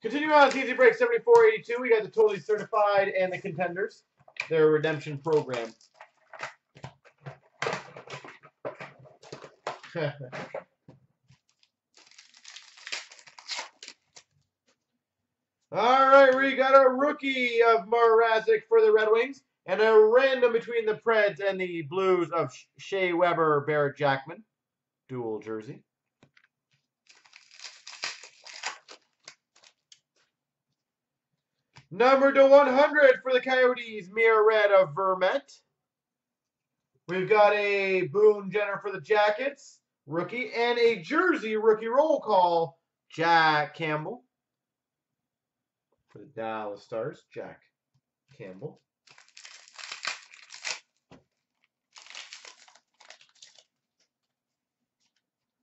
Continue on TZ Break 7482. We got the totally certified and the contenders. Their redemption program. All right, we got a rookie of Mrazek for the Red Wings, and a random between the Preds and the Blues of Shea Weber, Barrett Jackman, dual jersey. Number to 100 for the Coyotes, Mirror Red of Vermette. We've got a Boone Jenner for the Jackets, rookie, and a jersey rookie roll call, Jack Campbell. For the Dallas Stars, Jack Campbell.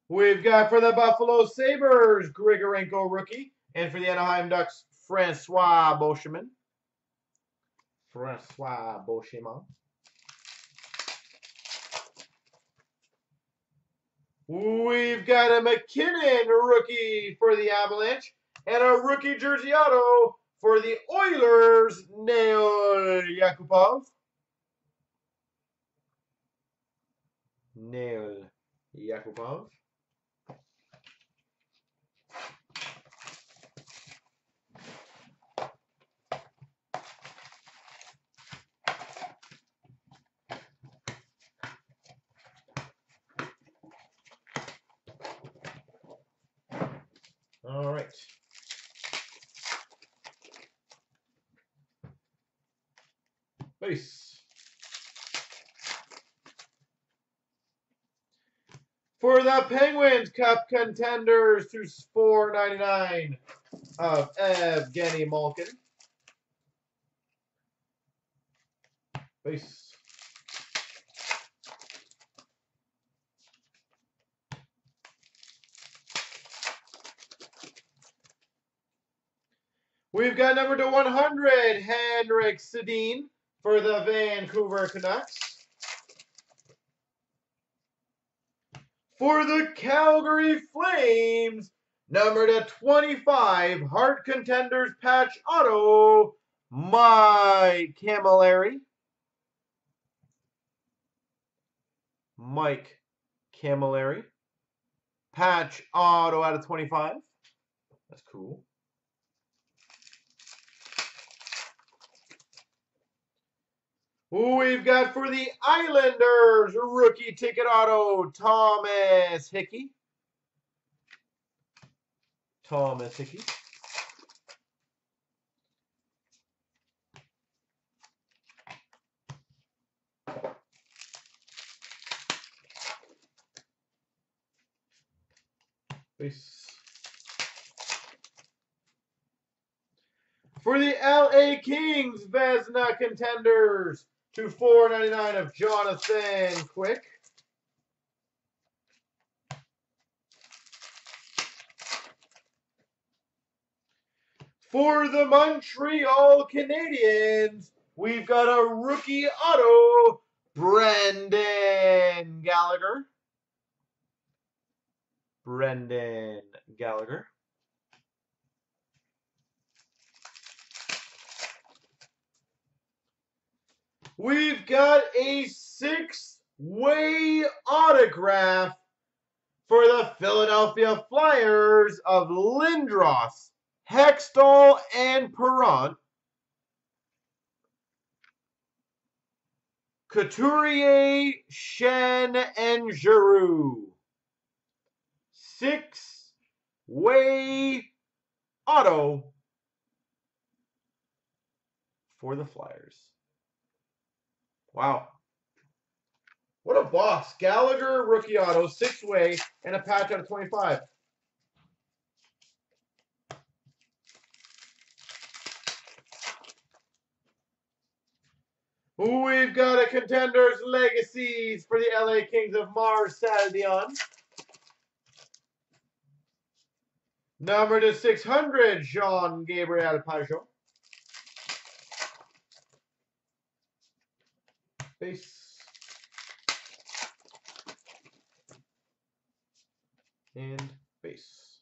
We've got for the Buffalo Sabres, Grigorenko rookie. And for the Anaheim Ducks, Francois Beauchemin. Francois Beauchemin. We've got a MacKinnon rookie for the Avalanche and a rookie jersey auto for the Oilers, Neil Yakupov. Neil Yakupov. All right. Base. For the Penguins Cup contenders to 499 of Evgeny Malkin. Base. We've got number to 100, Henrik Sedin for the Vancouver Canucks. For the Calgary Flames, number to 25, Hart Contenders Patch Auto, Mike Cammalleri. Mike Cammalleri. Patch Auto out of 25. That's cool. We've got for the Islanders, rookie ticket auto, Thomas Hickey. Thomas Hickey. Base. For the LA Kings, Vezina contenders, to 499 of Jonathan Quick. For the Montreal Canadiens, we've got a rookie auto, Brendan Gallagher. Brendan Gallagher. We've got a six-way autograph for the Philadelphia Flyers of Lindros, Hextall, and Parent. Couturier, Schenn, and Giroux. Six-way auto for the Flyers. Wow. What a boss. Gallagher, rookie auto, six way, and a patch out of 25. We've got a Contenders Legacies for the LA Kings of Marcel Dionne. Number to 600, Jean-Gabriel Pageau. Base. And base.